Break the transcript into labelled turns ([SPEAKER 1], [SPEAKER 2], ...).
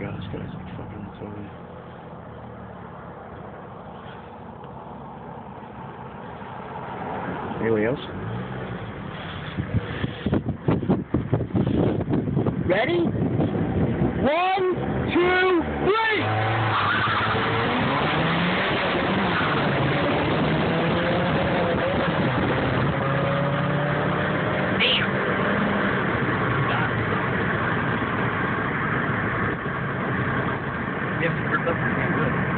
[SPEAKER 1] guys, fucking. Anybody else?
[SPEAKER 2] Ready? we have to rip up the good.